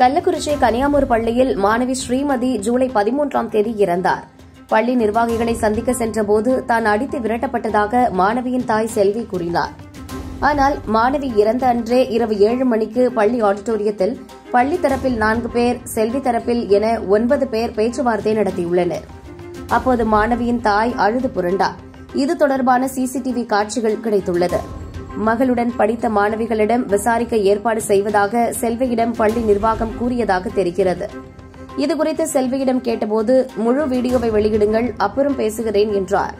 கள்ளக்குறிச்சி கனியாமூர் பள்ளியில் மாணவி ஸ்ரீமதி ஜூலை பதிமூன்றாம் தேதி இறந்தார். பள்ளி நிர்வாகிகளை சந்திக்க சென்றபோது தான் அடித்து விரட்டப்பட்டதாக மாணவியின் தாய் செல்வி கூறினார். ஆனால் மாணவி இறந்த அன்றே இரவு ஏழு மணிக்கு பள்ளி ஆடிட்டோரியத்தில் பள்ளி தரப்பில் நான்கு பேர் செல்வி தரப்பில் என ஒன்பது பேர் பேச்சுவார்த்தை நடத்தியுள்ளனர். அப்போது மாணவியின் தாய் அழுது புரண்டார். இது தொடர்பான சிசிடிவி காட்சிகள் கிடைத்துள்ளது. மகளுடன் படித்த மாணவிகளிடம் விசாரிக்க ஏற்பாடு செய்வதாக செல்வியிடம் பள்ளி நிர்வாகம் கூறியதாக தெரிகிறது. இதுகுறித்து செல்வியிடம் கேட்டபோது முழு வீடியோவை வெளியிடுங்கள் அப்புறம் பேசுகிறேன் என்றார்.